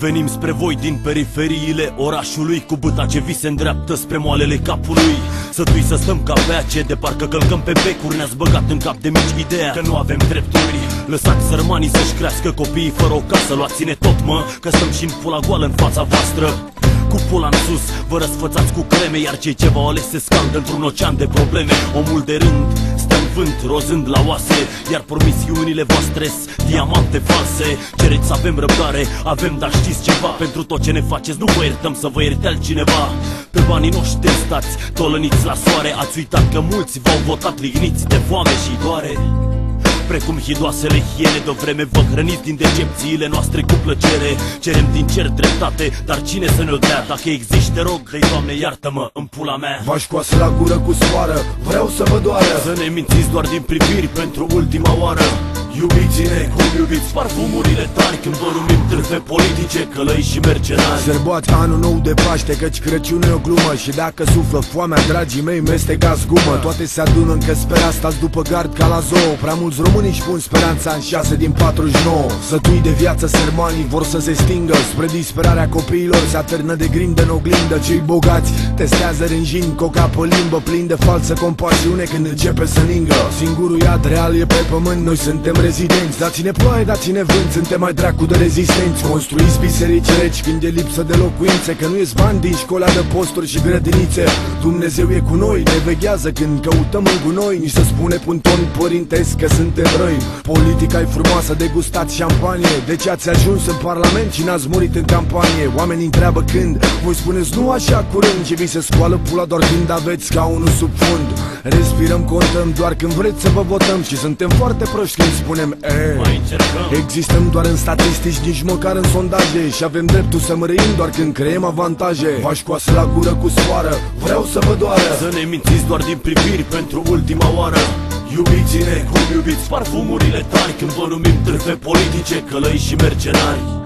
Venim spre voi din periferiile orașului Cu băta ce vi se îndreaptă spre moalele capului. Sătui să stăm ca pe ace De parcă călcăm pe becuri Ne-ați băgat în cap de mici ideea Că nu avem drepturi. Lăsați sărmanii să-și crească copiii fără o casă Luați-ne tot mă Că stăm și în pula goală în fața voastră cu pula în sus, vă răsfățați cu creme Iar cei ce v-au ales se scaldă într-un ocean de probleme. Omul de rând stă în vânt, rozând la oase Iar promisiunile voastre diamante false. Cereți să avem răbdare, avem dar știți ceva? Pentru tot ce ne faceți nu vă iertăm să vă ierte altcineva. Pe banii noștri stați, tolăniți la soare. Ați uitat că mulți v-au votat ligniți de foame și doare Precum hidoasele hiene de vreme Vă hrăniți din decepțiile noastre cu plăcere. Cerem din cer dreptate, dar cine să ne-o dea? Dacă există, te rog, dă Doamne, iartă-mă în pula mea. V-aș coasă la gură cu soară, vreau să vă doară. Să ne mințiți doar din priviri pentru ultima oară Iubiți-ne cum iubiți parfumurile tari Când vă numim târfe politice, călăi și mercenari. Sărboați anul nou de Paște, căci Crăciun e o glumă Și dacă suflă foamea, dragii mei, mestecați gumă Toate se adună încă sper stați după gard ca la zoo. Prea mulți români își pun speranța în șase din 49 Sătui de viață sermanii vor să se stingă. Spre disperarea copiilor se atârnă de grindă în oglindă. Cei bogați testează rânjini, coca pe limbă Plin de falsă compasiune când începe să ningă. Singurul iad real e pe pământ, noi suntem rezidenți Dați-ne ploaie, dați-ne vânt, suntem mai dracu de rezistenți. Construiți biserici reci când e lipsă de locuințe Că nu ies bani din școala de posturi și grădinițe. Dumnezeu e cu noi, ne veghează când căutăm în gunoi. Ni se spune punton părintesc că suntem răi Politica e frumoasă, degustați șampanie. De ce ați ajuns în parlament și n-ați murit în campanie? Oamenii întreabă când, voi spuneți nu așa curând Și vi se scoală pula doar când aveți ca unul sub fund Respirăm, contăm doar când vreți să vă votăm. Și suntem foarte proști când spunem e Mai încercăm. Existăm doar în statistici, nici măcar în sondaje. Și avem dreptul să mărăim doar când creăm avantaje. V-aș coasă la gură cu soară, vreau să vă doară. Să ne mințiți doar din priviri pentru ultima oară. Iubiți-ne cum iubiți parfumurile tari Când vă numim târfe politice, călăi și mercenari